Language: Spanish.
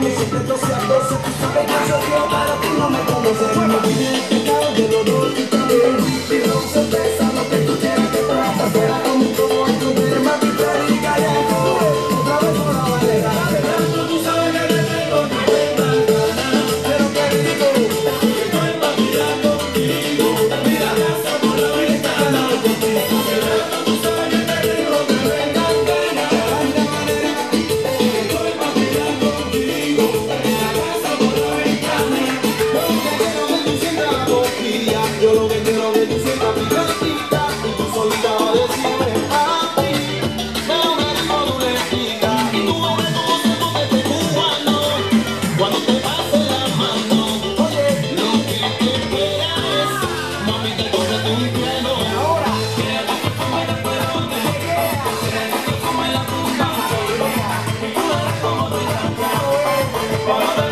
mis que yo quiero para ti, no me conoces. No me olvides el pecado del olor y también mi rosa Father.